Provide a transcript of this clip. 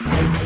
you